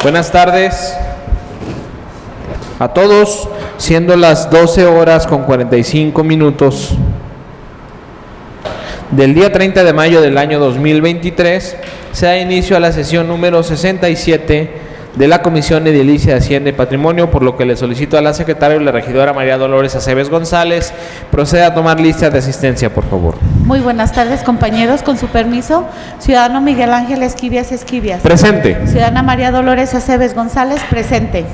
Buenas tardes a todos, siendo las 12 horas con 45 minutos del día 30 de mayo del año 2023, se da inicio a la sesión número 67 de la Comisión Edilicia de Hacienda y Patrimonio, por lo que le solicito a la secretaria y la regidora María Dolores Aceves González proceda a tomar lista de asistencia, por favor. Muy buenas tardes, compañeros. Con su permiso, ciudadano Miguel Ángel Esquivias Esquivias. Presente. Ciudadana María Dolores Aceves González, presente.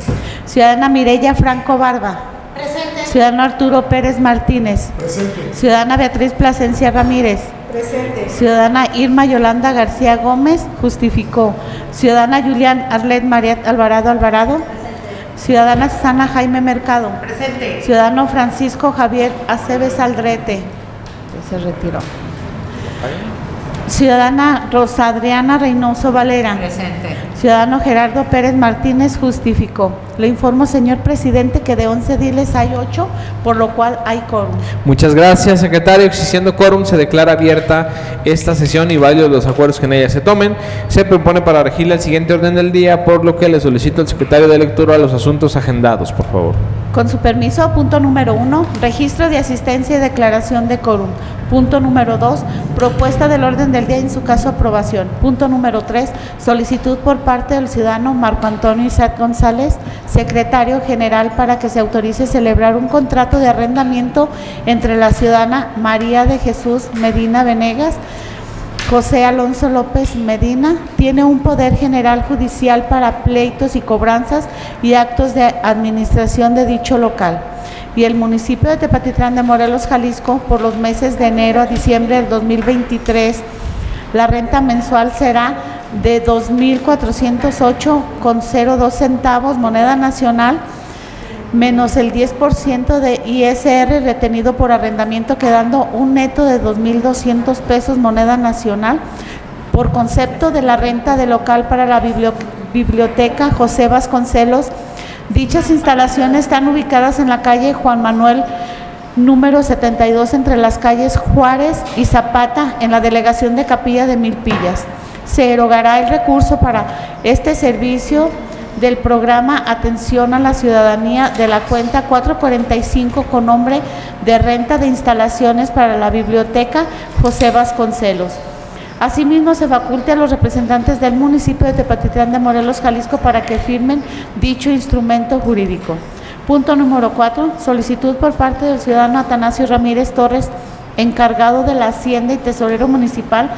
Ciudadana Mireya Franco Barba. Presente. Ciudadano Arturo Pérez Martínez. Presente. Ciudadana Beatriz Plasencia Ramírez. Presente. Ciudadana Irma Yolanda García Gómez, justificó. Ciudadana Julián Arlet María Alvarado Alvarado. Ciudadana Susana Jaime Mercado. Presente. Ciudadano Francisco Javier Aceves Aldrete. Se retiró. Ciudadana Rosa Adriana Reynoso Valera. Presente. Ciudadano Gerardo Pérez Martínez justificó. Le informo, señor presidente, que de 11 diles hay 8, por lo cual hay quórum. Muchas gracias, secretario. Existiendo quórum, se declara abierta esta sesión y válidos los acuerdos que en ella se tomen. Se propone para regir el siguiente orden del día, por lo que le solicito al secretario de lectura los asuntos agendados, por favor. Con su permiso, punto número uno, registro de asistencia y declaración de quórum. Punto número dos, propuesta del orden del día y en su caso aprobación. Punto número tres, solicitud por parte del ciudadano Marco Antonio Isaac González, secretario general, para que se autorice celebrar un contrato de arrendamiento entre la ciudadana María de Jesús Medina Venegas, José Alonso López Medina tiene un poder general judicial para pleitos y cobranzas y actos de administración de dicho local. Y el municipio de Tepatitlán de Morelos, Jalisco, por los meses de enero a diciembre del 2023, la renta mensual será de 2.408,02 centavos moneda nacional menos el 10% de ISR retenido por arrendamiento, quedando un neto de 2.200 pesos moneda nacional. Por concepto de la renta de local para la biblioteca José Vasconcelos, dichas instalaciones están ubicadas en la calle Juan Manuel número 72 entre las calles Juárez y Zapata en la delegación de Capilla de Milpillas. Se erogará el recurso para este servicio del programa Atención a la Ciudadanía de la cuenta 445 con nombre de renta de instalaciones para la biblioteca José Vasconcelos. Asimismo, se faculte a los representantes del municipio de Tepatitlán de Morelos, Jalisco, para que firmen dicho instrumento jurídico. Punto número 4. Solicitud por parte del ciudadano Atanasio Ramírez Torres, encargado de la Hacienda y Tesorero Municipal,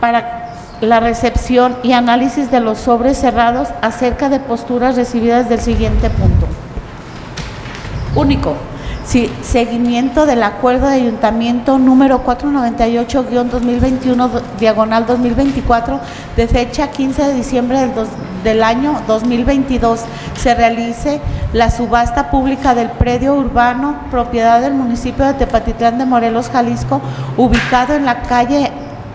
para la recepción y análisis de los sobres cerrados acerca de posturas recibidas del siguiente punto. Único. Sí, seguimiento del acuerdo de ayuntamiento número 498-2021, diagonal 2024, de fecha 15 de diciembre del, del año 2022, se realice la subasta pública del predio urbano, propiedad del municipio de Tepatitlán de Morelos, Jalisco, ubicado en la calle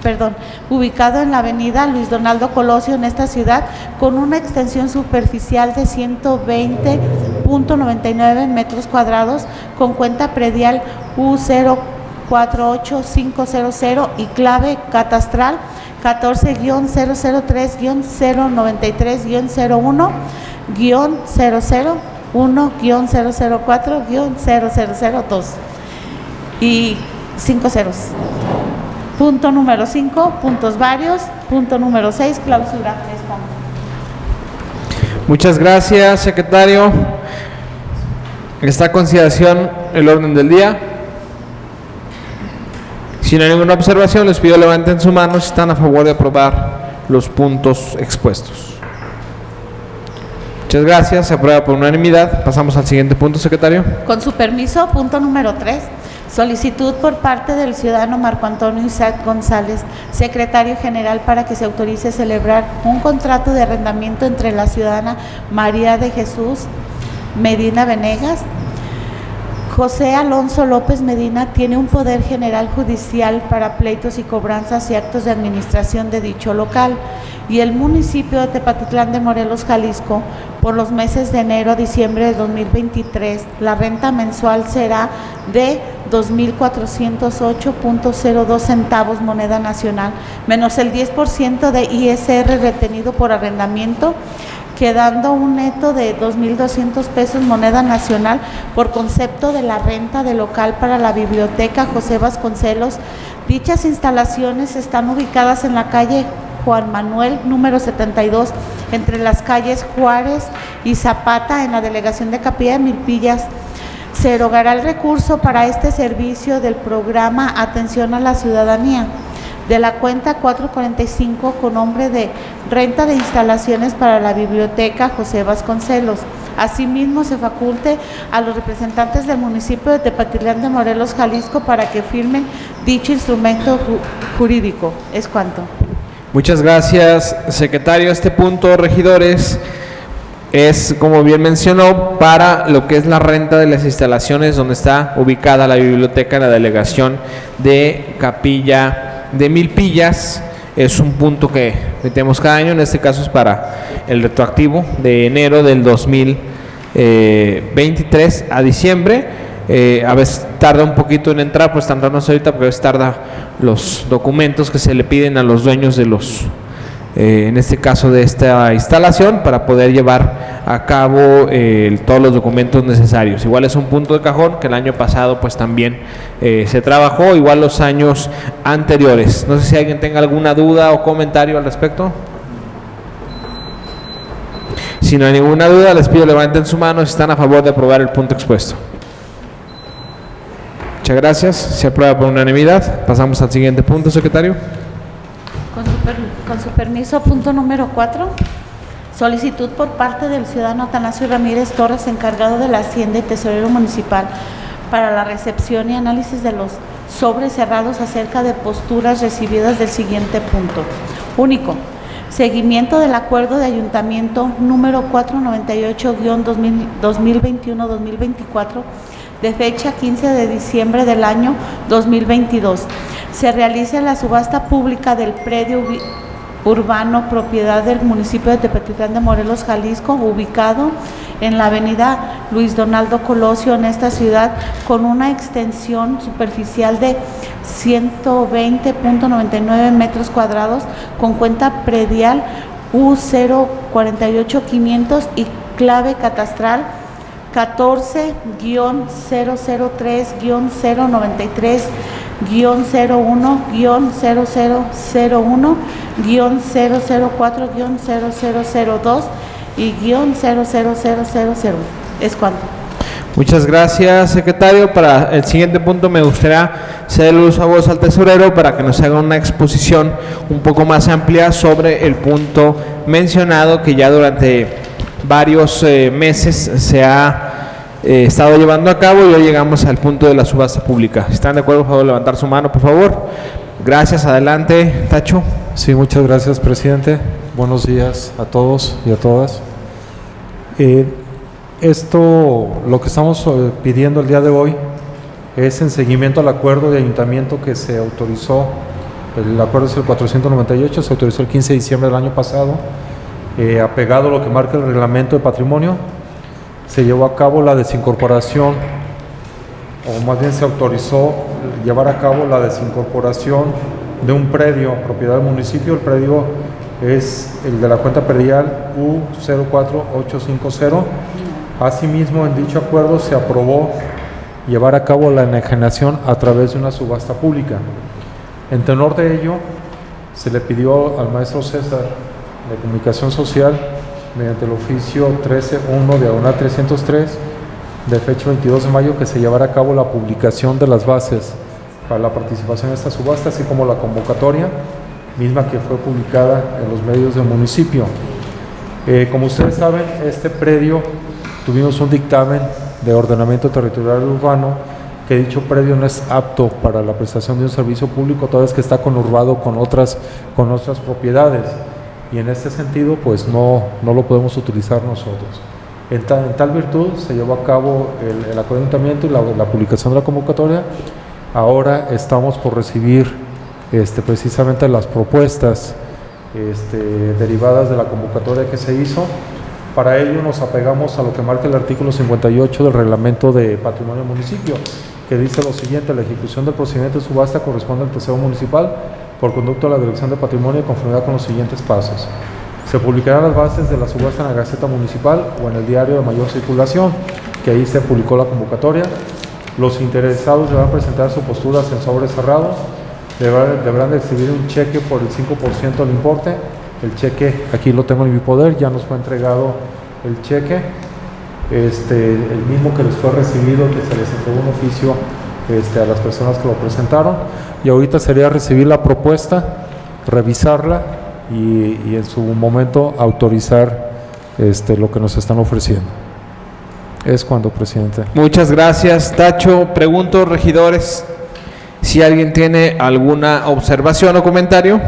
perdón, ubicado en la avenida Luis Donaldo Colosio en esta ciudad, con una extensión superficial de 120.99 metros cuadrados, con cuenta predial U048500 y clave catastral 14-003-093-001-004-002 y 5 ceros. Punto número 5, puntos varios. Punto número 6, clausura. Muchas gracias, secretario. Está a consideración el orden del día. Si no hay ninguna observación, les pido levanten su mano si están a favor de aprobar los puntos expuestos. Muchas gracias, se aprueba por unanimidad. Pasamos al siguiente punto, secretario. Con su permiso, punto número 3. Solicitud por parte del ciudadano Marco Antonio Isaac González, secretario general, para que se autorice celebrar un contrato de arrendamiento entre la ciudadana María de Jesús Medina Venegas. José Alonso López Medina tiene un poder general judicial para pleitos y cobranzas y actos de administración de dicho local y el municipio de Tepatitlán de Morelos, Jalisco, por los meses de enero a diciembre de 2023, la renta mensual será de 2.408.02 centavos moneda nacional, menos el 10% de ISR retenido por arrendamiento, quedando un neto de 2.200 pesos moneda nacional por concepto de la renta de local para la biblioteca José Vasconcelos. Dichas instalaciones están ubicadas en la calle Juan Manuel número 72 entre las calles Juárez y Zapata en la delegación de Capilla de Milpillas. Se erogará el recurso para este servicio del programa Atención a la Ciudadanía de la cuenta 445 con nombre de Renta de Instalaciones para la Biblioteca José Vasconcelos. Asimismo, se faculte a los representantes del municipio de Tepatitlán de Morelos, Jalisco, para que firmen dicho instrumento jurídico. Es cuanto. Muchas gracias, secretario. Este punto, regidores, es, como bien mencionó, para lo que es la renta de las instalaciones donde está ubicada la biblioteca la delegación de Capilla de Milpillas es un punto que metemos cada año, en este caso es para el retroactivo de enero del 2023 a diciembre. Eh, a veces tarda un poquito en entrar, pues tardamos ahorita, pero a veces tarda los documentos que se le piden a los dueños de los eh, en este caso de esta instalación, para poder llevar a cabo eh, todos los documentos necesarios. Igual es un punto de cajón que el año pasado pues también eh, se trabajó, igual los años anteriores. No sé si alguien tenga alguna duda o comentario al respecto. Si no hay ninguna duda, les pido levanten su mano si están a favor de aprobar el punto expuesto. Muchas gracias. Se aprueba por unanimidad. Pasamos al siguiente punto, secretario. Con su, permiso, punto número 4. Solicitud por parte del ciudadano Atanasio Ramírez Torres, encargado de la Hacienda y Tesorero Municipal, para la recepción y análisis de los sobres cerrados acerca de posturas recibidas del siguiente punto. Único. Seguimiento del acuerdo de ayuntamiento número 498-2021-2024 de fecha 15 de diciembre del año 2022 se realiza la subasta pública del predio urbano propiedad del municipio de Tepetitlán de Morelos, Jalisco, ubicado en la avenida Luis Donaldo Colosio en esta ciudad con una extensión superficial de 120.99 metros cuadrados con cuenta predial U048500 y clave catastral 14-003-093 01-0001, 004, 0002 y 00000. Es cuanto. Muchas gracias, secretario. Para el siguiente punto me gustaría ceder uso a voz al tesorero para que nos haga una exposición un poco más amplia sobre el punto mencionado que ya durante varios eh, meses se ha eh, estado llevando a cabo y hoy llegamos al punto de la subasta pública. ¿Están de acuerdo? Por favor, levantar su mano, por favor. Gracias, adelante, Tacho. Sí, muchas gracias, presidente. Buenos días a todos y a todas. Eh, esto, lo que estamos eh, pidiendo el día de hoy es en seguimiento al acuerdo de ayuntamiento que se autorizó, el acuerdo es el 498, se autorizó el 15 de diciembre del año pasado, apegado a lo que marca el reglamento de patrimonio, se llevó a cabo la desincorporación, o más bien se autorizó llevar a cabo la desincorporación de un predio propiedad del municipio. El predio es el de la cuenta predial U04850. Asimismo, en dicho acuerdo se aprobó llevar a cabo la enajenación a través de una subasta pública. En tenor de ello, se le pidió al maestro César de Comunicación Social mediante el oficio 13.1 diagonal 303 de fecha 22 de mayo que se llevará a cabo la publicación de las bases para la participación en esta subasta, así como la convocatoria, misma que fue publicada en los medios del municipio. Eh, como ustedes saben, este predio tuvimos un dictamen de ordenamiento territorial urbano que dicho predio no es apto para la prestación de un servicio público, toda vez que está conurbado con otras, con otras propiedades y en este sentido pues no, no lo podemos utilizar nosotros. En tal, virtud se llevó a cabo el, el y la, la, publicación de la convocatoria. Ahora estamos por recibir este, precisamente las propuestas este, derivadas de la convocatoria que se hizo. Para ello nos apegamos a lo que marca el artículo 58 del reglamento de patrimonio municipio, que dice lo siguiente, la ejecución del procedimiento de subasta corresponde al tercero municipal por conducto a la Dirección de Patrimonio y conformidad con los siguientes pasos. Se publicarán las bases de la subasta en la Gaceta Municipal o en el diario de mayor circulación, que ahí se publicó la convocatoria. Los interesados deberán presentar sus posturas en sobre cerrado, deberán, deberán de recibir un cheque por el 5% del importe. El cheque, aquí lo tengo en mi poder, ya nos fue entregado el cheque, este, el mismo que les fue recibido, que se les entregó un oficio este, a las personas que lo presentaron. Y ahorita sería recibir la propuesta, revisarla y, en su momento autorizar este, lo que nos están ofreciendo. Es cuando, presidente. Muchas gracias, Tacho. Pregunto, regidores, si alguien tiene alguna observación o comentario.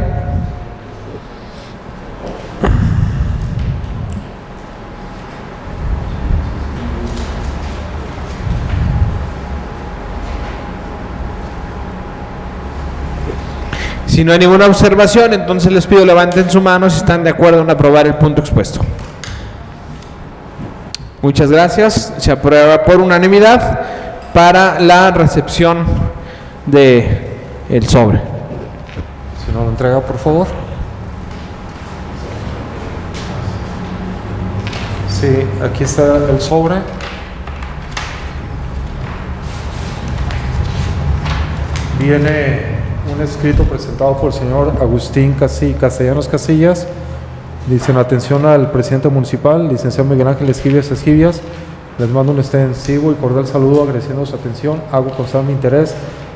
Si no hay ninguna observación, entonces les pido levanten su mano si están de acuerdo en aprobar el punto expuesto. Muchas gracias. Se aprueba por unanimidad para la recepción de sobre. Si no lo entrega, por favor. Sí, aquí está el sobre. Viene un escrito presentado por el señor Agustín Castellanos Casillas. Dicen atención al presidente municipal, licenciado Miguel Ángel Esquivias Esquivias. Les mando un extensivo y cordial saludo agradeciendo su atención. Hago constar mi interés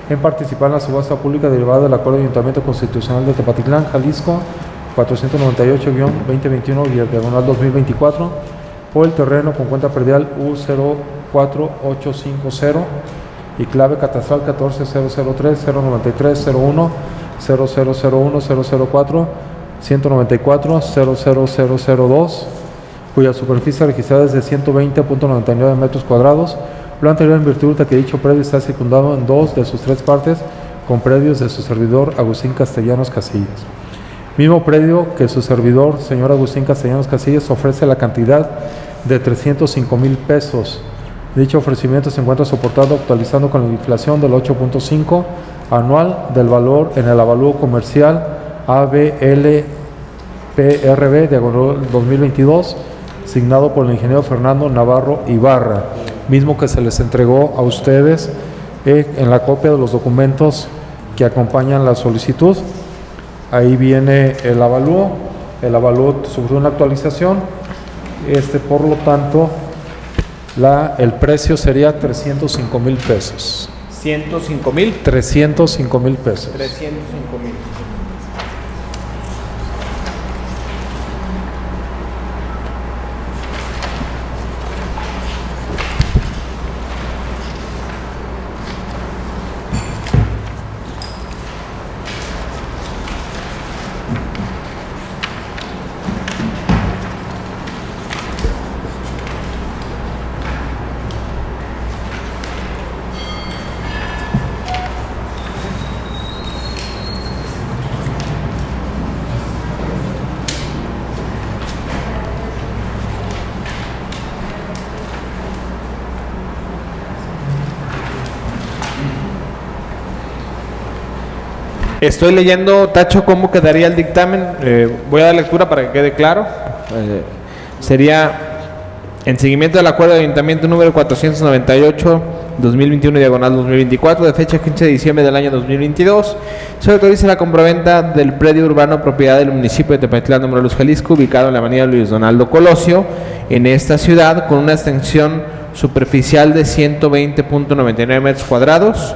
en participar en la subasta pública derivada del Acuerdo de Ayuntamiento Constitucional de Tepatitlán, Jalisco, 498-2021, diagonal 2024, por el terreno con cuenta predial U04850 y clave catastral 14003 093 01 0001 004 194 00002 cuya superficie registrada es de 120.99 metros cuadrados. Lo anterior en virtud de que dicho predio está circundado en dos de sus tres partes con predios de su servidor Agustín Castellanos Casillas. Mismo predio que su servidor, señor Agustín Castellanos Casillas, ofrece la cantidad de 305 mil pesos. Dicho ofrecimiento se encuentra soportado actualizando con la inflación del 8.5 anual del valor en el avalúo comercial ABLPRB diagonal 2022, signado por el ingeniero Fernando Navarro Ibarra, mismo que se les entregó a ustedes eh, en la copia de los documentos que acompañan la solicitud. Ahí viene el avalúo, el avalúo sufrió una actualización, este por lo tanto la, el precio sería 305 mil pesos. 105 mil. 305 mil pesos. 305 mil. Estoy leyendo, Tacho, cómo quedaría el dictamen. Eh, voy a dar lectura para que quede claro. Eh, sería en seguimiento del acuerdo de ayuntamiento número 498 2021 diagonal 2024 de fecha 15 de diciembre del año 2022 se autoriza la compraventa del predio urbano propiedad del municipio de Tepatitlán de Morelos, Jalisco ubicado en la avenida Luis Donaldo Colosio en esta ciudad con una extensión superficial de 120.99 metros cuadrados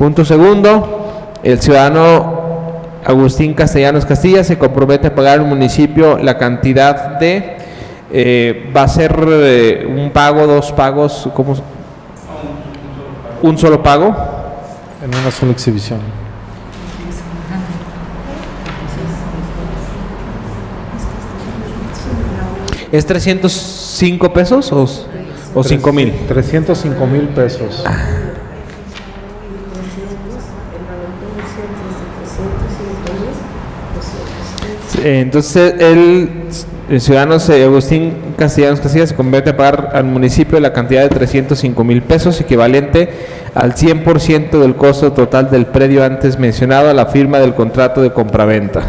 Punto segundo, el ciudadano Agustín Castellanos Castilla se compromete a pagar al municipio la cantidad de, eh, va a ser eh, un pago, dos pagos, ¿cómo? Un solo pago. En una sola exhibición. ¿Es 305 pesos o, o 5 mil? 305 mil pesos. Eh, Entonces, el, el ciudadano Agustín Castellanos Casillas se convierte a pagar al municipio la cantidad de 305 mil pesos, equivalente al 100% del costo total del predio antes mencionado a la firma del contrato de compraventa.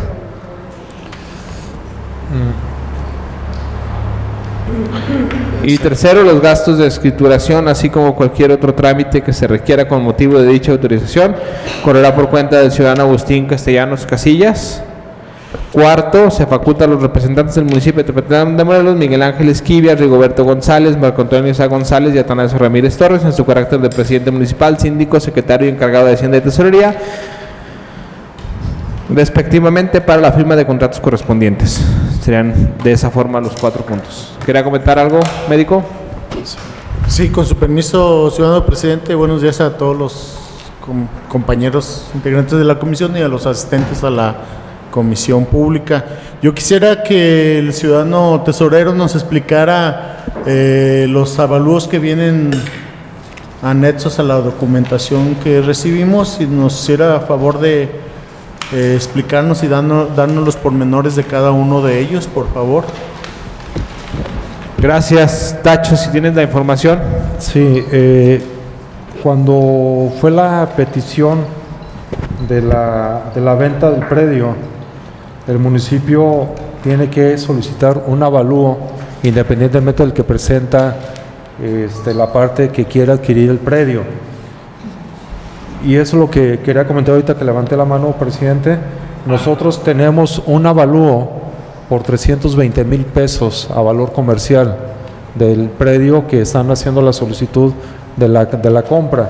Y tercero, los gastos de escrituración, así como cualquier otro trámite que se requiera con motivo de dicha autorización, correrá por cuenta del ciudadano Agustín Castellanos Casillas. Cuarto, se faculta a los representantes del municipio de Tepetán de Morelos, Miguel Ángel Esquivia, Rigoberto González, Marco Antonio Sá González y Atanasio Ramírez Torres, en su carácter de presidente municipal, síndico, secretario y encargado de Hacienda y Tesorería, respectivamente para la firma de contratos correspondientes. Serían de esa forma los cuatro puntos. ¿Quería comentar algo, médico? Sí, con su permiso, ciudadano presidente, buenos días a todos los com- compañeros integrantes de la comisión y a los asistentes a la comisión pública. Yo quisiera que el ciudadano tesorero nos explicara eh, los avalúos que vienen anexos a la documentación que recibimos y nos hiciera a favor de eh, explicarnos y darnos, darnos los pormenores de cada uno de ellos, por favor. Gracias, Tacho, si tienes la información. Sí, eh, cuando fue la petición de la, de la venta del predio, el municipio tiene que solicitar un avalúo independientemente del que presenta este, la parte que quiere adquirir el predio. Y eso es lo que quería comentar ahorita que levanté la mano, presidente. Nosotros tenemos un avalúo por 320 mil pesos a valor comercial del predio que están haciendo la solicitud de la, de la compra.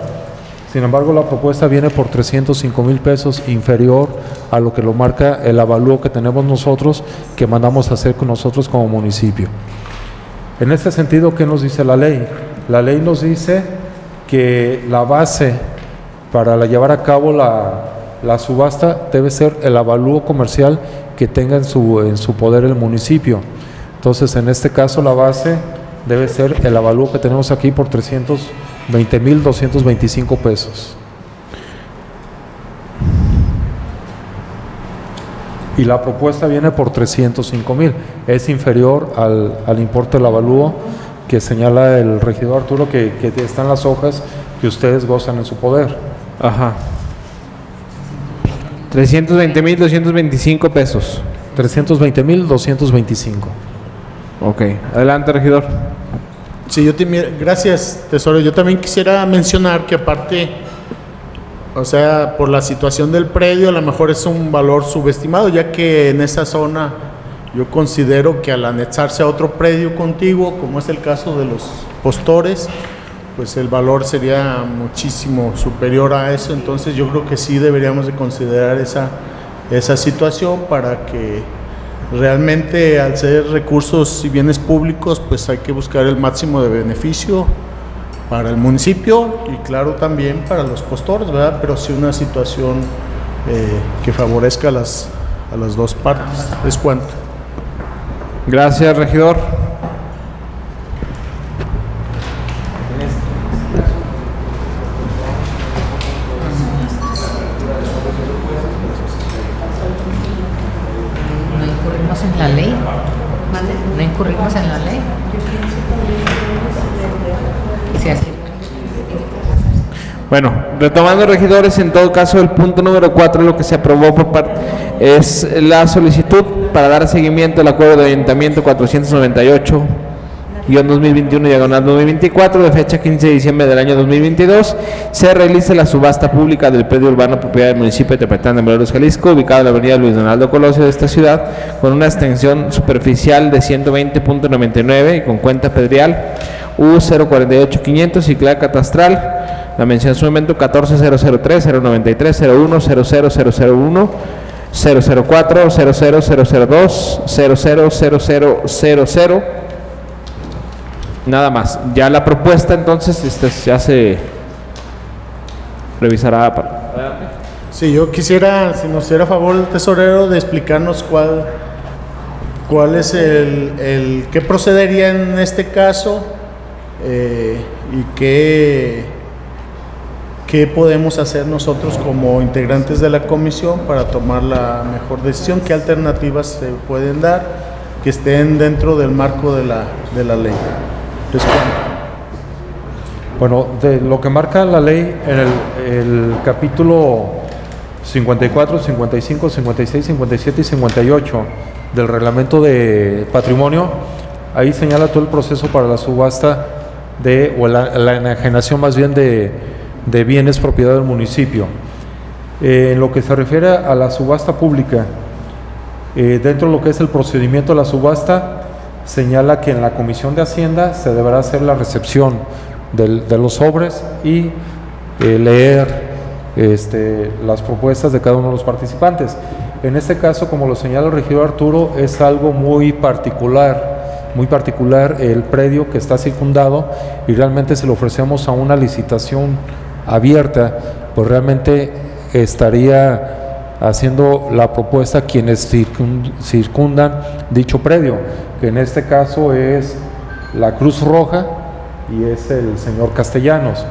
Sin embargo, la propuesta viene por 305 mil pesos inferior a lo que lo marca el avalúo que tenemos nosotros, que mandamos hacer con nosotros como municipio. En este sentido, ¿qué nos dice la ley? La ley nos dice que la base para llevar a cabo la, la subasta debe ser el avalúo comercial que tenga en su, en su poder el municipio. Entonces, en este caso, la base debe ser el avalúo que tenemos aquí por 300 20.225 pesos. Y la propuesta viene por 305.000. Es inferior al, al, importe del avalúo que señala el regidor Arturo, que, que están las hojas que ustedes gozan en su poder. Ajá. 320.225 pesos. 320.225. Ok. Adelante, regidor. Sí, yo también, gracias, tesoro. Yo también quisiera mencionar que aparte, o sea, por la situación del predio, a lo mejor es un valor subestimado, ya que en esa zona yo considero que al anexarse a otro predio contiguo, como es el caso de los postores, pues el valor sería muchísimo superior a eso. Entonces yo creo que sí deberíamos de considerar esa, esa situación para que realmente al ser recursos y bienes públicos, pues hay que buscar el máximo de beneficio para el municipio y claro también para los postores, ¿verdad? Pero sí una situación eh, que favorezca a las, a las dos partes. Es cuanto. Gracias, regidor. Bueno, retomando regidores, en todo caso el punto número 4, lo que se aprobó por parte es la solicitud para dar seguimiento al acuerdo de ayuntamiento 498 2021 diagonal 2024 de fecha 15 de diciembre del año 2022 se realiza la subasta pública del predio urbano propiedad del municipio de Tepetán de Morelos, Jalisco, ubicado en la avenida Luis Donaldo Colosio de esta ciudad, con una extensión superficial de 120.99 y con cuenta pedrial U048500 y clave catastral la mención su momento 14003 093 01 00001 004 00002 00000 Nada más. Ya la propuesta entonces este, ya se revisará. para- Sí, yo quisiera, si nos hiciera favor el tesorero, de explicarnos cuál, ¿Cuál es el, el qué procedería en este caso eh, y qué, qué podemos hacer nosotros como integrantes de la comisión para tomar la mejor decisión? ¿Qué alternativas se pueden dar que estén dentro del marco de la, de la ley? Responde. Bueno, de lo que marca la ley en el, el capítulo 54, 55, 56, 57 y 58 del reglamento de patrimonio, ahí señala todo el proceso para la subasta de, o la, la enajenación más bien de, de bienes propiedad del municipio. Eh, en lo que se refiere a la subasta pública, eh, dentro de lo que es el procedimiento de la subasta, señala que en la Comisión de Hacienda se deberá hacer la recepción de los sobres y eh, leer este, las propuestas de cada uno de los participantes. En este caso, como lo señala el regidor Arturo, es algo muy particular, muy particular el predio que está circundado y realmente se lo ofrecemos a una licitación abierta, pues realmente estaría haciendo la propuesta a quienes circun- circundan dicho predio, que en este caso es la Cruz Roja y es el señor Castellanos.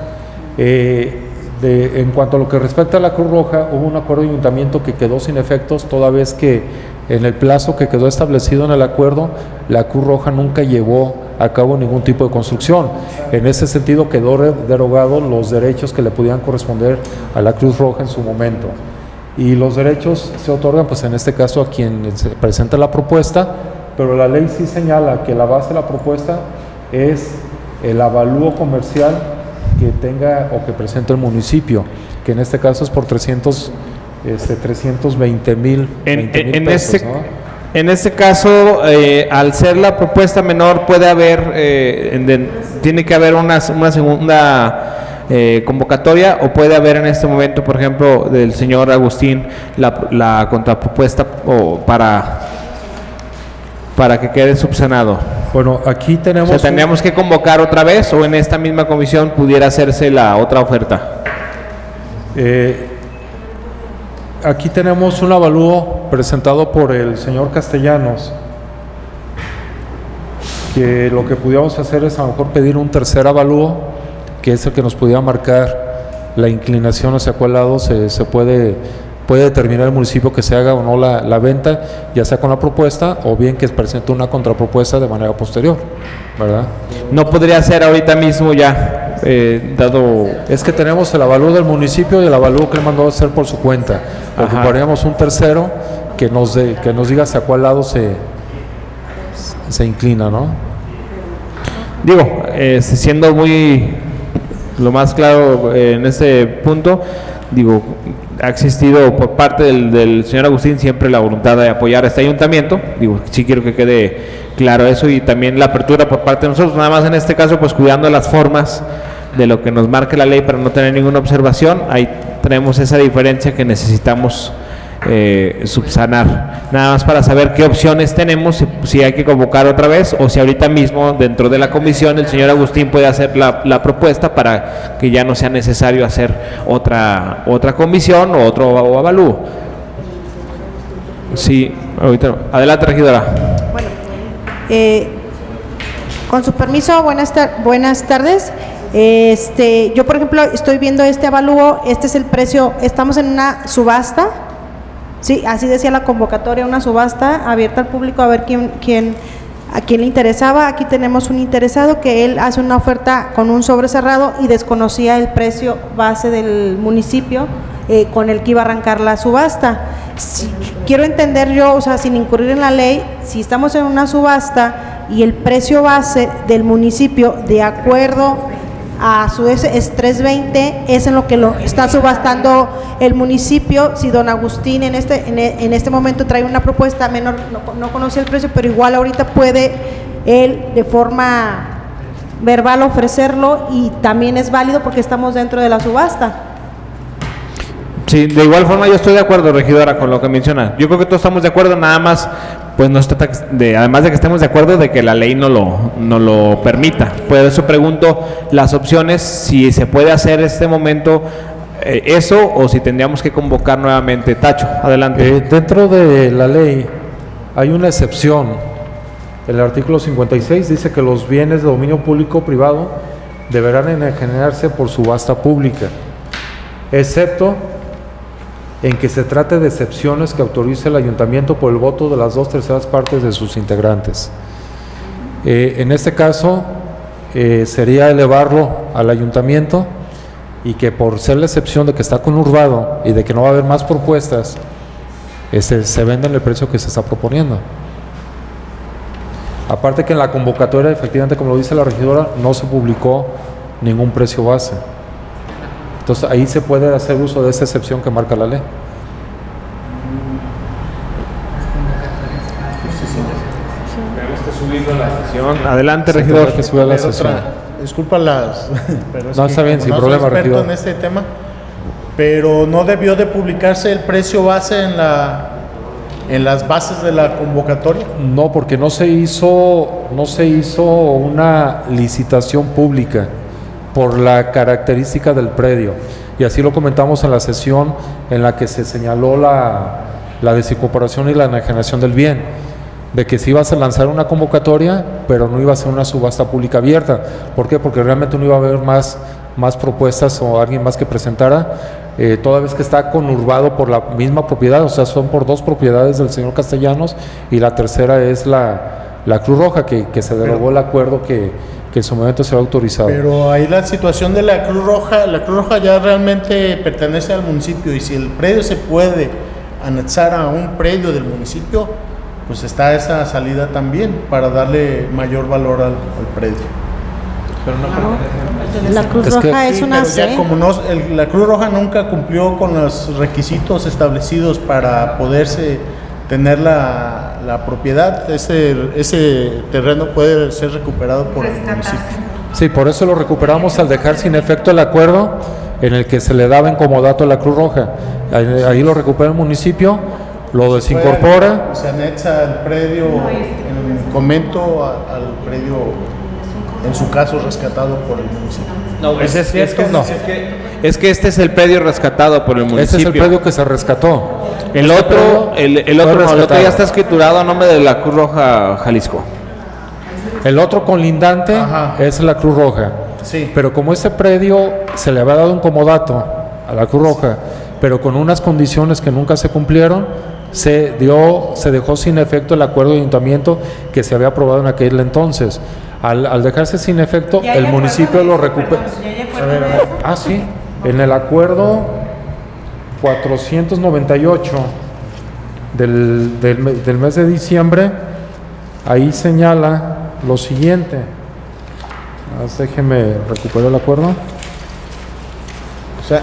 Eh, en cuanto a lo que respecta a la Cruz Roja, hubo un acuerdo de ayuntamiento que quedó sin efectos, toda vez que en el plazo que quedó establecido en el acuerdo, la Cruz Roja nunca llevó a cabo ningún tipo de construcción. En ese sentido quedó re- derogado los derechos que le podían corresponder a la Cruz Roja en su momento. Y los derechos se otorgan, pues en este caso, a quien se presenta la propuesta, pero la ley sí señala que la base de la propuesta es el avalúo comercial que tenga o que presente el municipio, que en este caso es por 300, este, 320 mil En, 20 mil en pesos, este, ¿no? En este caso, eh, al ser la propuesta menor, puede haber, eh, de- tiene que haber una, una segunda eh, convocatoria o puede haber en este momento, por ejemplo, del señor Agustín, la, la contrapropuesta o para, para que quede subsanado. Bueno, aquí O tenemos... sea, un- tendríamos que convocar otra vez o en esta misma comisión pudiera hacerse la otra oferta. Eh, aquí tenemos un avalúo presentado por el señor Castellanos, que lo que pudiéramos hacer es a lo mejor pedir un tercer avalúo, que es el que nos pudiera marcar la inclinación hacia cuál lado se, se puede, puede determinar el municipio que se haga o no la, la venta, ya sea con la propuesta o bien que presente una contrapropuesta de manera posterior, ¿verdad? No podría ser ahorita mismo ya, eh, dado Es que tenemos el avalúo del municipio y el avalúo que él mandó a hacer por su cuenta. Ajá. Ocuparíamos un tercero que nos, de- que nos diga hacia cuál lado se, se inclina, ¿no? Digo, eh, siendo muy lo más claro eh, en este punto, digo, ha existido por parte del, del señor Agustín siempre la voluntad de apoyar a este ayuntamiento. Digo, sí quiero que quede claro eso y también la apertura por parte de nosotros, nada más en este caso, pues cuidando las formas de lo que nos marque la ley para no tener ninguna observación. Ahí tenemos esa diferencia que necesitamos eh, subsanar. Nada más para saber qué opciones tenemos, si, hay que convocar otra vez o si ahorita mismo dentro de la comisión el señor Agustín puede hacer la, la propuesta para que ya no sea necesario hacer otra otra comisión o otro av- avalúo. Sí, ahorita. Adelante, regidora. Eh, con su permiso, buenas, buenas tardes. Este, yo, por ejemplo, estoy viendo este avalúo, este es el precio, estamos en una subasta, sí, así decía la convocatoria, una subasta abierta al público a ver quién, quién, a quién le interesaba. Aquí tenemos un interesado que él hace una oferta con un sobre cerrado y desconocía el precio base del municipio eh, con el que iba a arrancar la subasta. Si- quiero entender yo, o sea, sin incurrir en la ley, si estamos en una subasta y el precio base del municipio, de acuerdo a su es, es 320, es en lo que lo está subastando el municipio. Si don Agustín en este, en este momento trae una propuesta menor, no, no conoce el precio, pero igual ahorita puede él de forma verbal ofrecerlo y también es válido porque estamos dentro de la subasta. Sí, de igual forma yo estoy de acuerdo, regidora, con lo que menciona. Yo creo que todos estamos de acuerdo, nada más, pues no se trata de, además de que estemos de acuerdo de que la ley no lo, no lo permita. Por eso pregunto las opciones, si se puede hacer este momento eh, eso o si tendríamos que convocar nuevamente. Tacho, adelante. Eh, dentro de la ley hay una excepción el artículo 56 dice que los bienes de dominio público privado deberán enajenarse por subasta pública, excepto en que se trate de excepciones que autorice el ayuntamiento por el voto de las dos terceras partes de sus integrantes. Eh, en este caso, eh, sería elevarlo al ayuntamiento y que por ser la excepción de que está conurbado y de que no va a haber más propuestas, este, se venda en el precio que se está proponiendo. Aparte que en la convocatoria, efectivamente, como lo dice la regidora, no se publicó ningún precio base. Entonces ahí se puede hacer uso de esa excepción que marca la ley. Adelante, regidor. que subir a la sesión. Disculpa las. pero es No, que está bien, sin no soy problema, experto regidor. en este tema, pero no debió de publicarse el precio base en la en las bases de la convocatoria. No, porque no se hizo, no se hizo una licitación pública por la característica del predio. Y así lo comentamos en la sesión en la que se señaló la, la desincorporación y la enajenación del bien. De que se iba a lanzar una convocatoria, pero no iba a ser una subasta pública abierta. ¿Por qué? Porque realmente no iba a haber más, más propuestas o alguien más que presentara, eh, toda vez que está conurbado por la misma propiedad, o sea, son por dos propiedades del señor Castellanos y la tercera es la, la Cruz Roja, que, que se derogó el acuerdo que, que en su momento se había autorizado. Pero ahí la situación de la Cruz Roja, la Cruz Roja ya realmente pertenece al municipio y si el predio se puede anexar a un predio del municipio, pues está esa salida también para darle mayor valor al, al predio. La Cruz Es que- Roja es Sí, una pero ya como no, el- la Cruz Roja nunca cumplió con los requisitos establecidos para poderse tener la, la propiedad, ese, ese terreno puede ser recuperado por el municipio. Sí, por eso lo recuperamos al dejar sin efecto el acuerdo en el que se le daba en comodato a la Cruz Roja. Ahí, ahí lo recupera el municipio, lo desincorpora. Se anexa el predio, en comento a- al predio, en su caso rescatado por el municipio. No, es, es, es que, No. es que- es que este es el predio rescatado por el municipio. es el predio que se rescató. El Este otro, el, el otro, no, el otro rescatado. ya está escriturado a nombre de la Cruz Roja Jalisco. El otro colindante Ajá. es la Cruz Roja. Sí. Pero como ese predio se le había dado un comodato a la Cruz Roja, pero con unas condiciones que nunca se cumplieron, se dio, se dejó sin efecto el acuerdo de ayuntamiento que se había aprobado en aquel entonces. Al, al dejarse sin efecto, el municipio lo recupera. Ah, sí. En el acuerdo 498 del, del del mes de diciembre, ahí señala lo siguiente. Déjeme recuperar el acuerdo. O sea,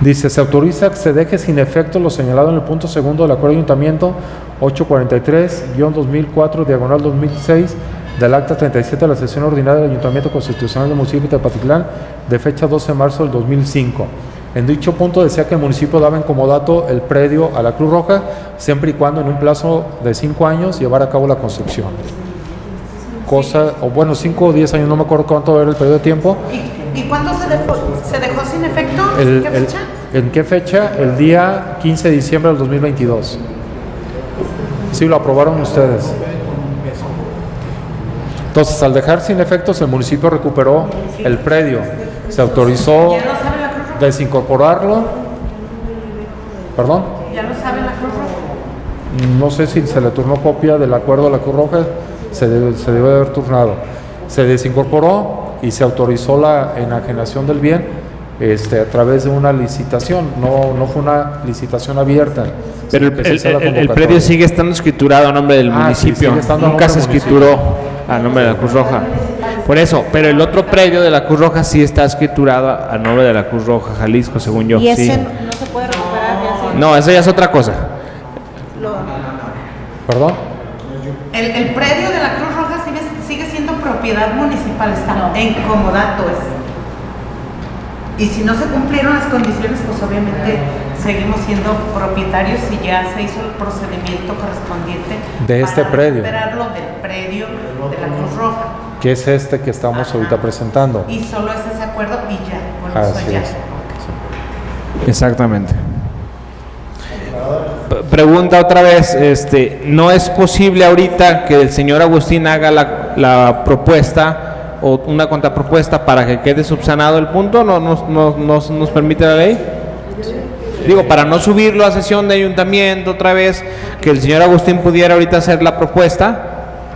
Dice, se autoriza que se deje sin efecto lo señalado en el punto segundo del acuerdo de ayuntamiento 843-2004, diagonal 2006, del acta 37 de la sesión ordinaria del Ayuntamiento Constitucional del municipio de Tepatitlán, de fecha 12 de marzo del 2005. En dicho punto decía que el municipio daba en comodato el predio a la Cruz Roja, siempre y cuando en un plazo de cinco años llevar a cabo la construcción. Cosa, o bueno, cinco o diez años, no me acuerdo cuánto era el periodo de tiempo, ¿Y, y cuándo se dejó, se dejó sin efecto? el- ¿Qué el- fecha? ¿En qué fecha? El día 15 de diciembre del 2022. Sí, lo aprobaron ustedes. Entonces, al dejar sin efectos, el municipio recuperó el predio. Se autorizó desincorporarlo. ¿Perdón? ¿Ya lo sabe la Cruz Roja? No sé si se le turnó copia del acuerdo a la Cruz Roja, se debe, se debe haber turnado. Se desincorporó y se autorizó la enajenación del bien este, a través de una licitación, no, no fue una licitación abierta. Pero el, el- el- predio sigue estando escriturado a nombre del Ah, sí, municipio. sigue estando a Nunca se escrituró a nombre de la Cruz Roja. Por eso, pero el otro predio de la Cruz Roja sí está escriturado a nombre de la Cruz Roja Jalisco, según yo. Y ese sí. no se puede recuperar. ya se- No, eso ya es otra cosa. ¿Perdón? El, el predio de la Cruz Roja sigue, sigue siendo propiedad municipal, está en comodato. Es. Y si no se cumplieron las condiciones, pues obviamente seguimos siendo propietarios y ya se hizo el procedimiento correspondiente De este para predio. recuperarlo del predio de la Cruz Roja. Que es este que estamos ahorita presentando. Y solo es ese acuerdo y ya, con eso Así ya. es. Exactamente. Pregunta otra vez, este, ¿no es posible ahorita que el señor Agustín haga la, la propuesta o una contrapropuesta para que quede subsanado el punto? ¿No nos, no- nos- nos permite la ley? Digo, para no subirlo a sesión de ayuntamiento otra vez, que el señor Agustín pudiera ahorita hacer la propuesta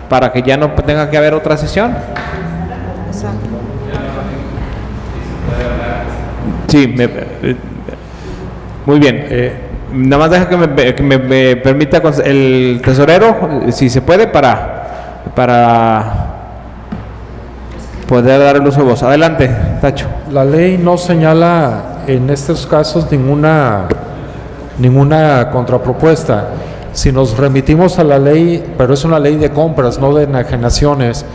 para que ya no tenga que haber otra sesión. Sí, me- eh, muy bien. eh, nada más deja que me, que me- me permita el tesorero, si se puede, para, para poder dar el uso de voz. Adelante, Tacho. La ley no señala en estos casos ninguna, ninguna contrapropuesta. Si nos remitimos a la ley, pero es una ley de compras, no de enajenaciones,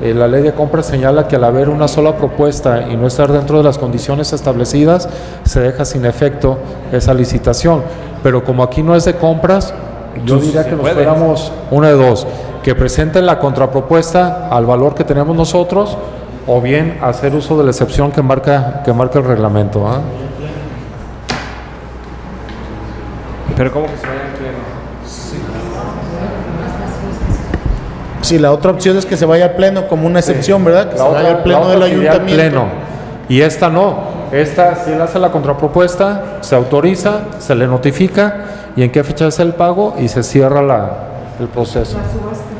eh, la ley de compras señala que al haber una sola propuesta y no estar dentro de las condiciones establecidas, se deja sin efecto esa licitación. Pero como aquí no es de compras, yo diría que nos fuéramos una de dos, que presenten la contrapropuesta al valor que tenemos nosotros o bien hacer uso de la excepción que marca, que marca el reglamento. ¿ah? Pero ¿cómo que se vaya en pleno? Sí, la otra opción es que se vaya al pleno como una excepción, ¿verdad? Que La se otra- vaya al pleno la del ayuntamiento. pleno. Y esta no. Esta, si él hace la contrapropuesta, se autoriza, se le notifica y en qué fecha es el pago y se cierra la, el proceso.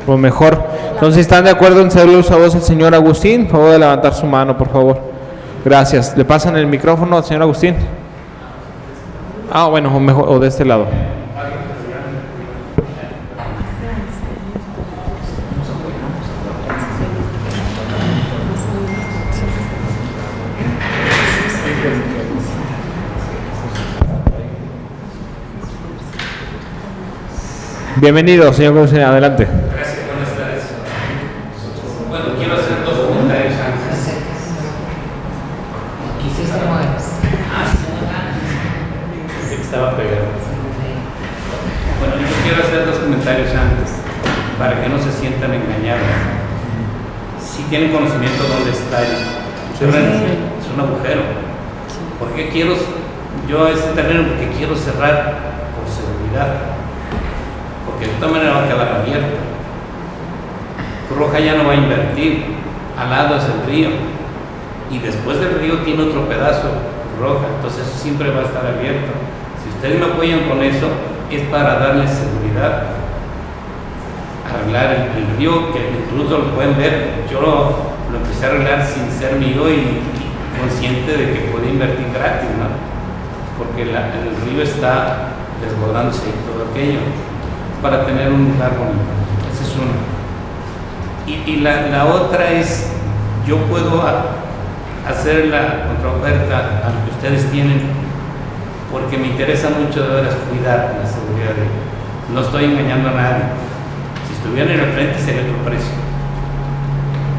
Pues mejor. Entonces, ¿están de acuerdo en uso a voz al señor Agustín? Por favor, de levantar su mano, por favor. Gracias. ¿Le pasan el micrófono al señor Agustín? Ah, bueno, o, mejor, o de este lado. Bienvenido, señor Agustín, adelante. Bueno, quiero hacer dos comentarios antes. Quisiste mover. Pensé que estaba pegado. Bueno, yo quiero hacer dos comentarios antes, para que no se sientan engañados. Si tienen conocimiento dónde está el terreno, es un agujero. ¿Por qué quiero yo este terreno? Porque quiero cerrar por seguridad. Porque de todas maneras va a quedar abierto. Cruz Roja ya no va a invertir, al lado es el río. Y después del río tiene otro pedazo, Roja, entonces eso siempre va a estar abierto. Si ustedes me apoyan con eso, es para darles seguridad. Arreglar el, el río, que incluso lo pueden ver, yo lo arreglar sin ser mío y, consciente de que puede invertir gratis, ¿no? Porque el río está desbordándose y todo aquello, para tener un lugar bonito. Ese es uno. Y, la, otra es, yo puedo hacer la contraoferta a lo que ustedes tienen, porque me interesa mucho de veras cuidar la seguridad de No estoy engañando a nadie. Si estuvieran en el frente sería otro precio.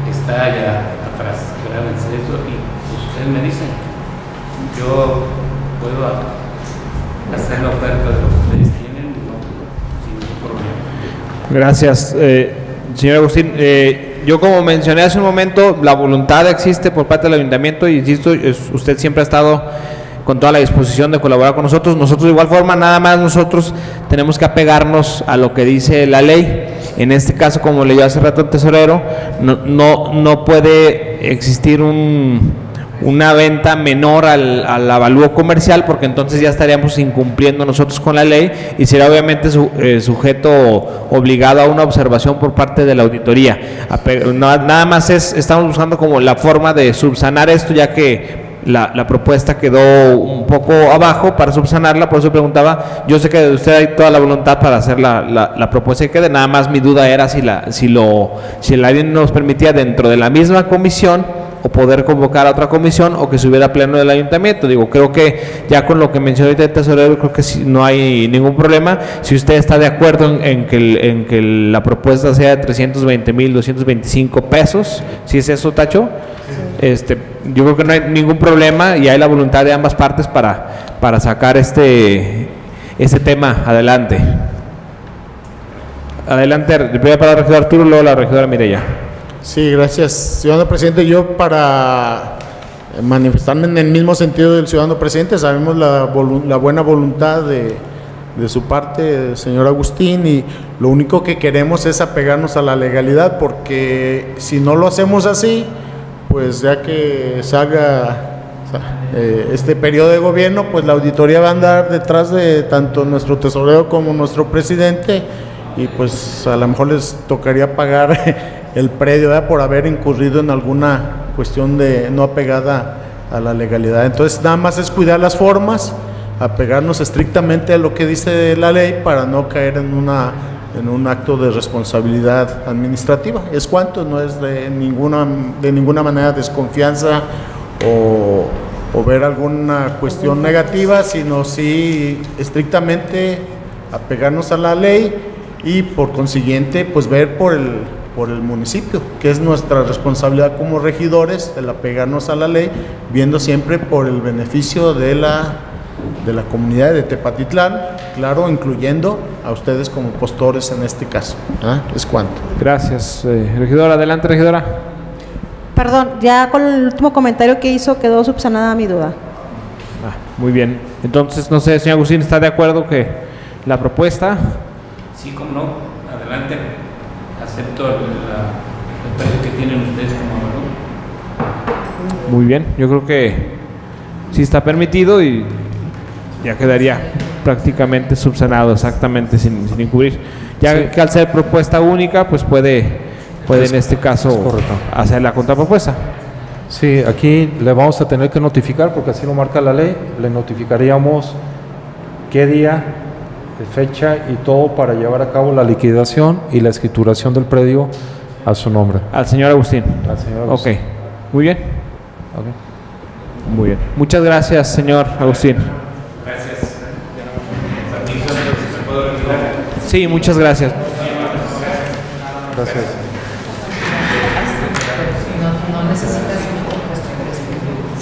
Está allá atrás, grábense eso y pues, ustedes me dicen, yo puedo hacer la oferta de lo que ustedes tienen no, sin ningún problema. Gracias, eh, señor Agustín. Eh, yo como mencioné hace un momento, la voluntad existe por parte del ayuntamiento y insisto, es- usted siempre ha estado con toda la disposición de colaborar con nosotros. Nosotros de igual forma, nada más nosotros tenemos que apegarnos a lo que dice la ley. En este caso, como leyó hace rato el tesorero, no, no, no puede existir un, una venta menor al, al avalúo comercial porque entonces ya estaríamos incumpliendo nosotros con la ley y sería obviamente su- eh, sujeto obligado a una observación por parte de la auditoría. Nada más es, estamos buscando como la forma de subsanar esto ya que la, la propuesta quedó un poco abajo para subsanarla, por eso preguntaba, yo sé que de usted hay toda la voluntad para hacer la, la- la propuesta que quede, nada más mi duda era si la, si lo, si la ley nos permitía dentro de la misma comisión o poder convocar a otra comisión o que se hubiera pleno del ayuntamiento. Digo, creo que ya con lo que mencionó ahorita el tesorero, creo que no hay ningún problema. Si usted está de acuerdo en, en que, el- en que la propuesta sea de 320 mil 225 pesos, si es eso, Tacho, este, yo creo que no hay ningún problema y hay la voluntad de ambas partes para, para sacar este, este tema adelante. Adelante, primero para el regidor Arturo, luego la regidora Mireya. Sí, gracias, ciudadano presidente. Yo para manifestarme en el mismo sentido del ciudadano presidente, sabemos la, la buena voluntad de, de su parte, señor Agustín, y lo único que queremos es apegarnos a la legalidad, porque si no lo hacemos así, pues ya que se haga eh, este periodo de gobierno, pues la auditoría va a andar detrás de tanto nuestro tesorero como nuestro presidente, y pues a lo mejor les tocaría pagar el predio por haber incurrido en alguna cuestión de no apegada a la legalidad. Entonces nada más es cuidar las formas, apegarnos estrictamente a lo que dice la ley para no caer en una en un acto de responsabilidad administrativa. Es cuanto, no es de ninguna, de ninguna manera desconfianza o, o ver alguna cuestión negativa, sino sí estrictamente apegarnos a la ley y por consiguiente pues ver por el, por el municipio, que es nuestra responsabilidad como regidores, el apegarnos a la ley, viendo siempre por el beneficio de la, de la comunidad de Tepatitlán, claro, incluyendo a ustedes como postores en este caso. ¿ah? Es cuanto. Gracias, eh, regidora. Adelante, regidora. Perdón, ya con el último comentario que hizo quedó subsanada mi duda. Ah, muy bien. Entonces, no sé, señor Agustín, ¿está de acuerdo que la propuesta? Sí, como no, adelante. Acepto el, la- el precio que tienen ustedes como valor. Muy bien, yo creo que sí está permitido y ya quedaría prácticamente subsanado exactamente sin, sin incurrir. Ya que al ser propuesta única, pues puede, puede Es- en este caso es hacer la contrapropuesta. Sí, aquí le vamos a tener que notificar, porque así lo marca la ley, le notificaríamos qué día, fecha y todo para llevar a cabo la liquidación y la escrituración del predio a su nombre. Al señor Agustín. Al señor Ok, Agustín. muy bien, Ok. muy bien. Muchas gracias, señor Agustín. Gracias. Permiso, entonces, ¿me puedo retirar? Sí, muchas gracias. Gracias. No, necesitas.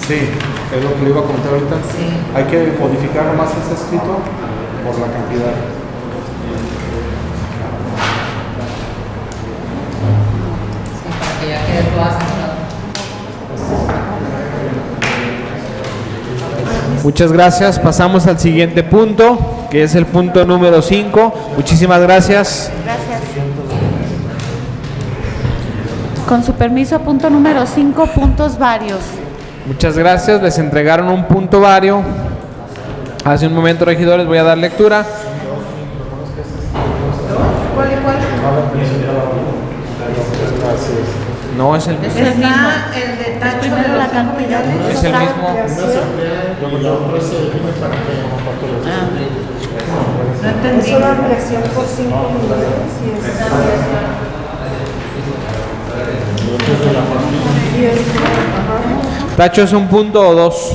Sí, es lo que le iba a comentar ahorita. Sí. Hay que modificar nomás ese escrito por la cantidad. Sí, para que ya quede todo. Muchas gracias. Pasamos al siguiente punto, que es el punto número 5. Muchísimas gracias. Gracias. Con su permiso, punto número 5, puntos varios. Muchas gracias. Les entregaron un punto vario. Hace un momento, regidores, voy a dar lectura. No, es el mismo. Es el mismo. Está el detalle de Primero la cantidad. Es el mismo. No entendí. Tacho es un punto o dos.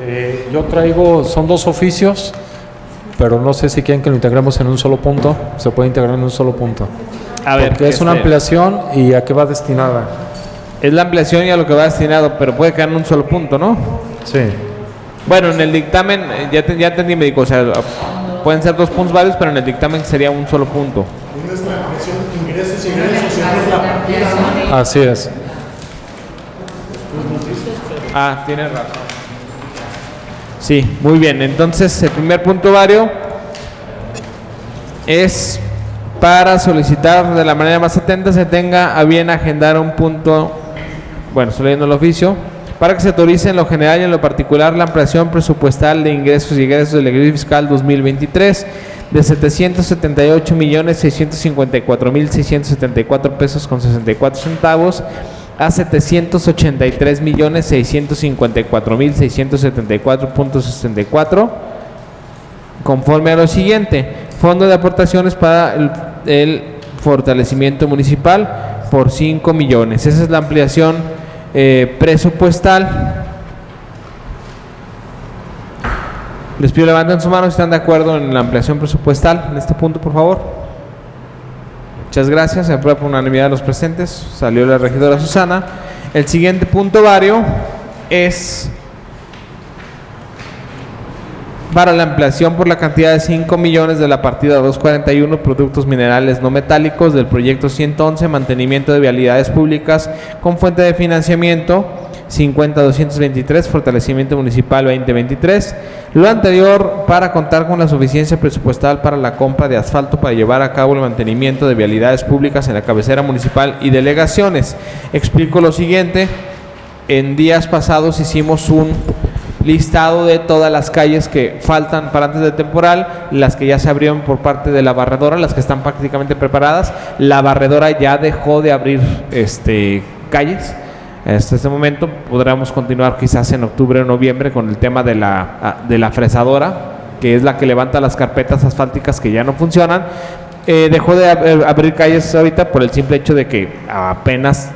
Eh, yo traigo, son dos oficios, pero no sé si quieren que lo integremos en un solo punto. Se puede integrar en un solo punto. A ver, Porque es una este, ampliación y a qué va destinada. Es la ampliación y a lo que va destinado, pero puede quedar en un solo punto, ¿no? Sí. Bueno, en el dictamen, eh, ya, te- ya entendí, médico, o sea, pueden ser dos puntos varios, pero en el dictamen sería un solo punto. Así es. Ah, tienes razón. Sí, muy bien. Entonces, el primer punto vario es para solicitar de la manera más atenta se tenga a bien agendar un punto, bueno, estoy leyendo el oficio, para que se autorice en lo general y en lo particular la ampliación presupuestal de ingresos y egresos del ejercicio fiscal 2023 de 778 millones 654 mil 674 pesos con 64 centavos a 783 millones 654 mil 674.64 conforme a lo siguiente fondo de aportaciones para el, el fortalecimiento municipal por 5 millones. Esa es la ampliación eh, presupuestal les pido levanten su mano si están de acuerdo en la ampliación presupuestal en este punto por favor Muchas gracias. Se aprueba por unanimidad de los presentes. Salió la regidora Susana. El siguiente punto vario es para la ampliación por la cantidad de 5 millones de la partida 241 productos minerales no metálicos del proyecto 111 mantenimiento de vialidades públicas con fuente de financiamiento 50-223 fortalecimiento municipal 2023 lo anterior para contar con la suficiencia presupuestal para la compra de asfalto para llevar a cabo el mantenimiento de vialidades públicas en la cabecera municipal y delegaciones. Explico lo siguiente. En días pasados hicimos un listado de todas las calles que faltan para antes del temporal, las que ya se abrieron por parte de la barredora, las que están prácticamente preparadas. La barredora ya dejó de abrir este, calles. Hasta este momento podríamos continuar quizás en octubre o noviembre con el tema de la, ah, de la fresadora, que es la que levanta las carpetas asfálticas que ya no funcionan. Eh, dejó de ab- abrir calles ahorita por el simple hecho de que apenas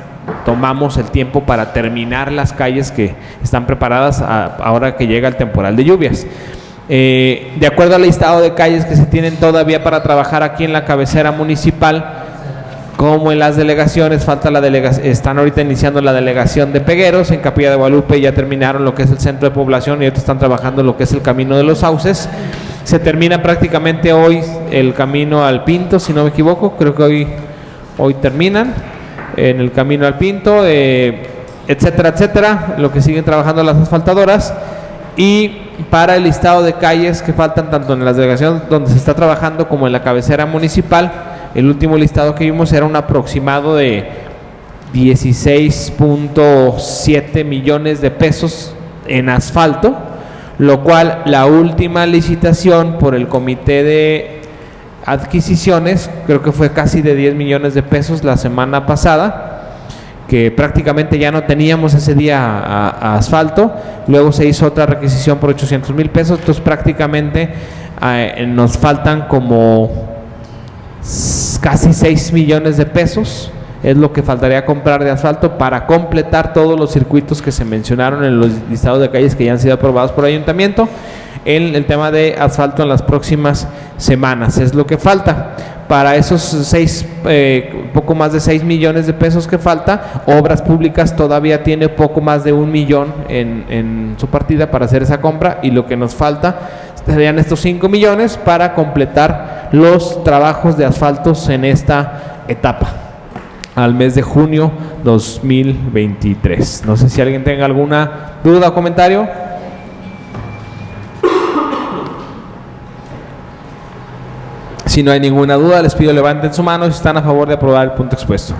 tomamos el tiempo para terminar las calles que están preparadas a- ahora que llega el temporal de lluvias. Eh, de acuerdo al listado de calles que se tienen todavía para trabajar aquí en la cabecera municipal, como en las delegaciones, falta la delegación, están ahorita iniciando la delegación de Pegueros, en Capilla de Guadalupe ya terminaron lo que es el centro de población y ahorita están trabajando lo que es el camino de los sauces. Se termina prácticamente hoy el camino al Pinto, si no me equivoco, creo que hoy, hoy terminan en el camino al Pinto, eh, etcétera, etcétera, lo que siguen trabajando las asfaltadoras. Y para el listado de calles que faltan tanto en las delegaciones donde se está trabajando como en la cabecera municipal, el último listado que vimos era un aproximado de 16.7 millones de pesos en asfalto, lo cual la última licitación por el comité de adquisiciones, creo que fue casi de 10 millones de pesos la semana pasada, que prácticamente ya no teníamos ese día asfalto, luego se hizo otra requisición por 800 mil pesos, entonces prácticamente eh, nos faltan como casi 6 millones de pesos es lo que faltaría comprar de asfalto para completar todos los circuitos que se mencionaron en los listados de calles que ya han sido aprobados por ayuntamiento. En el tema de asfalto en las próximas semanas. Es lo que falta. Para esos seis, eh, poco más de 6 millones de pesos que falta, Obras Públicas todavía tiene poco más de un millón en, en su partida para hacer esa compra y lo que nos falta serían estos 5 millones para completar los trabajos de asfaltos en esta etapa al mes de junio 2023. No sé si alguien tenga alguna duda o comentario. Si no hay ninguna duda, les pido levanten su mano si están a favor de aprobar el punto expuesto.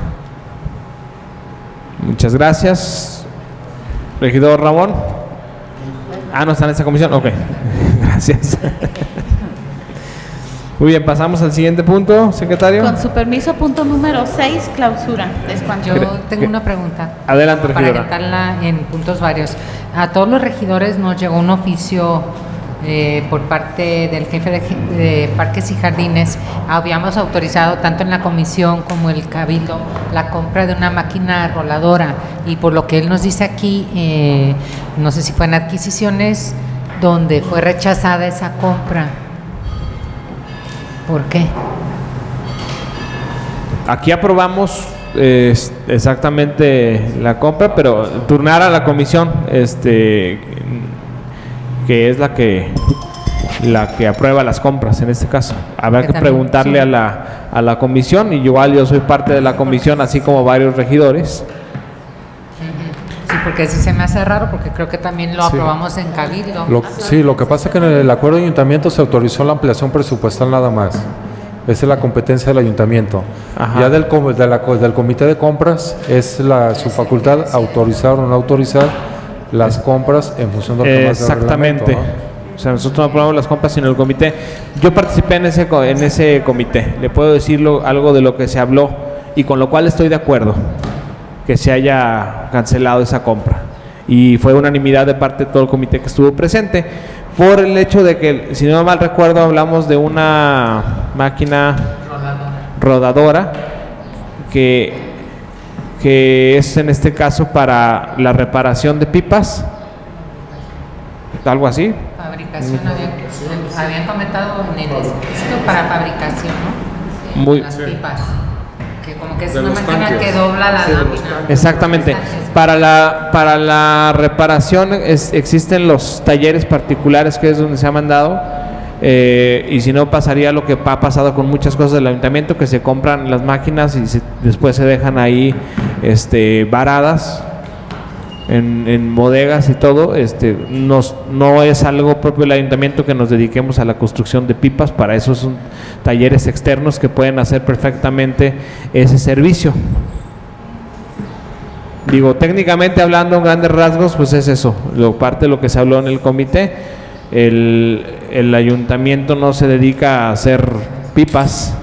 Muchas gracias. Regidor Ramón. Ah, no está en esta comisión. Ok. Gracias. Muy bien, pasamos al siguiente punto, secretario. Con su permiso, punto número 6, clausura. Yo Cre- tengo que- una pregunta. Adelante, Para regidora. agendarla en puntos varios. A todos los regidores nos llegó un oficio eh, por parte del jefe de, Parques y Jardines. Habíamos autorizado tanto en la comisión como el cabildo la compra de una máquina roladora y por lo que él nos dice aquí, eh, no sé si fue en adquisiciones donde fue rechazada esa compra. ¿Por qué? Aquí aprobamos eh, exactamente la compra, pero turnar a la comisión, este, que es la que la que aprueba las compras en este caso. Habrá Que que también, preguntarle sí. a la a la comisión y igual yo soy parte de la comisión, así como varios regidores. Sí, porque sí se me hace raro porque creo que también lo Sí. aprobamos en cabildo. Lo- sí, lo que pasa es que en el acuerdo de ayuntamiento se autorizó la ampliación presupuestal nada más. Esa es la competencia del ayuntamiento. Ajá. Ya del, com- de la del comité de compras es la, su facultad autorizar o no autorizar las compras en función de lo que Exactamente. O sea, nosotros no aprobamos las compras sino el comité. Yo participé en ese co- en ese comité. Le puedo decirlo algo de lo que se habló y con lo cual estoy de acuerdo que se haya cancelado esa compra. Y fue unanimidad de parte de todo el comité que estuvo presente por el hecho de que, si no mal recuerdo, hablamos de una máquina rodadora que, que es en este caso para la reparación de pipas, algo así. Fabricación, habían, habían comentado en el esto para fabricación, ¿no? Muy- Las pipas. Que como que es una máquina tanques. que dobla la Sí, lámina. Exactamente. Para la, para la reparación es- existen los talleres particulares que es donde se ha mandado. eh, y si no pasaría lo que ha pasado con muchas cosas del ayuntamiento que se compran las máquinas y se- después se dejan ahí este varadas en, en bodegas y todo este nos, no es algo propio del ayuntamiento que nos dediquemos a la construcción de pipas para eso son talleres externos que pueden hacer perfectamente ese servicio Digo, técnicamente hablando en grandes rasgos, pues es eso, lo, parte de lo que se habló en el comité. El, el ayuntamiento no se dedica a hacer pipas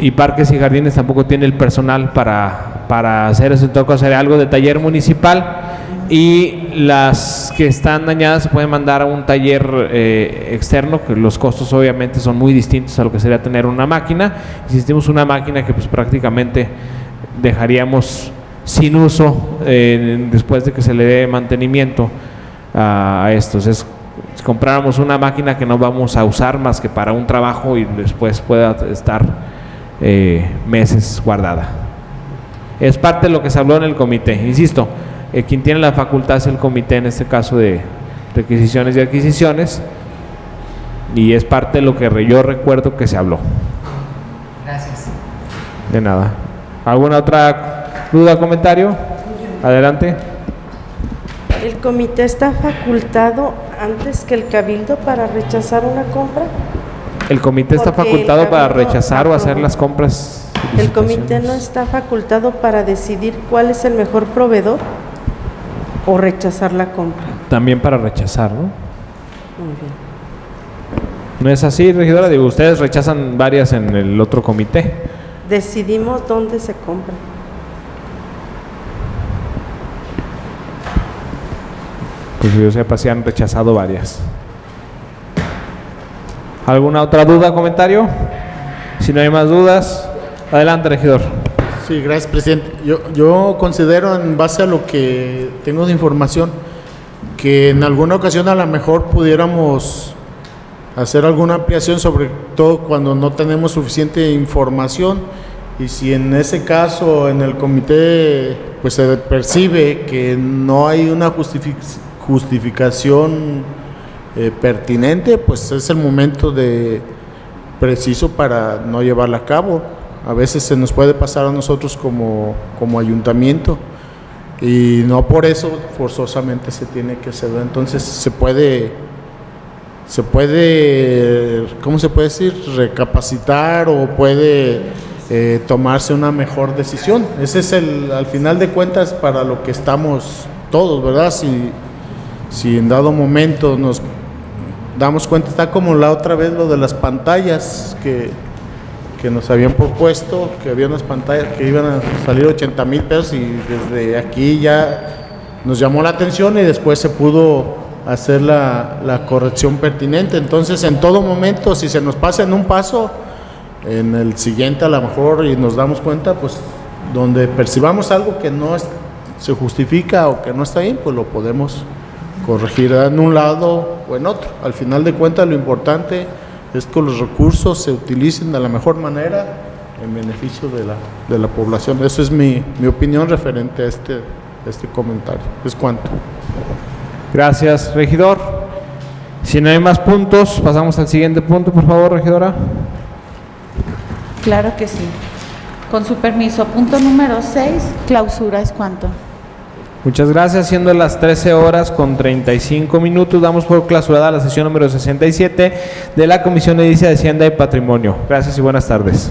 y parques y jardines tampoco tiene el personal para, para hacer eso, toca hacer algo de taller municipal y las que están dañadas se pueden mandar a un taller eh, externo, que los costos obviamente son muy distintos a lo que sería tener una máquina. Y si tenemos una máquina que pues prácticamente dejaríamos sin uso eh, después de que se le dé mantenimiento a, a estos. Es, si compráramos una máquina que no vamos a usar más que para un trabajo y después pueda estar eh, meses guardada. Es parte de lo que se habló en el comité. Insisto, eh, quien tiene la facultad es el comité en este caso de requisiciones y adquisiciones y es parte de lo que yo recuerdo que se habló. Gracias. De nada. ¿Alguna otra duda o comentario? Adelante. ¿El comité está facultado antes que el cabildo para rechazar una compra? El comité está facultado para rechazar o hacer las compras. ¿El comité no está facultado para decidir cuál es el mejor proveedor o rechazar la compra? También para rechazar, ¿no? Muy bien. ¿No es así, regidora? Digo, ustedes rechazan varias en el otro comité. Decidimos dónde se compra. Pues yo sepa si han rechazado varias. ¿Alguna otra duda, comentario? Si no hay más dudas, adelante, regidor. Sí, gracias, presidente. Yo, yo considero, en base a lo que tengo de información, que en alguna ocasión a lo mejor pudiéramos hacer alguna ampliación, sobre todo cuando no tenemos suficiente información. Y si en ese caso, en el comité, pues se percibe que no hay una justific- justificación eh, pertinente, pues es el momento de preciso para no llevarla a cabo. A veces se nos puede pasar a nosotros como, como ayuntamiento y no por eso forzosamente se tiene que hacer. Entonces se puede, se puede, ¿cómo se puede decir? Recapacitar o puede eh, tomarse una mejor decisión. Ese es el, al final de cuentas, para lo que estamos todos, ¿verdad? Si, si en dado momento nos damos cuenta, está como la otra vez lo de las pantallas que, que nos habían propuesto, que había unas pantallas que iban a salir 80 mil pesos y desde aquí ya nos llamó la atención y después se pudo hacer la, la corrección pertinente. Entonces, en todo momento, si se nos pasa en un paso, en el siguiente a lo mejor y nos damos cuenta, pues donde percibamos algo que no se justifica o que no está bien, pues lo podemos corregir en un lado o en otro. Al final de cuentas lo importante es que los recursos se utilicen de la mejor manera en beneficio de la, de la población. Esa es mi, mi opinión referente a este, a este comentario. Es cuanto. Gracias, regidor. Si no hay más puntos, pasamos al siguiente punto, por favor, regidora. Claro que sí. Con su permiso, punto número 6, clausura es cuánto. Muchas gracias. Siendo las 13 horas con 35 minutos, damos por clausurada la sesión número 67 de la Comisión de Edilicia de Hacienda y Patrimonio. Gracias y buenas tardes.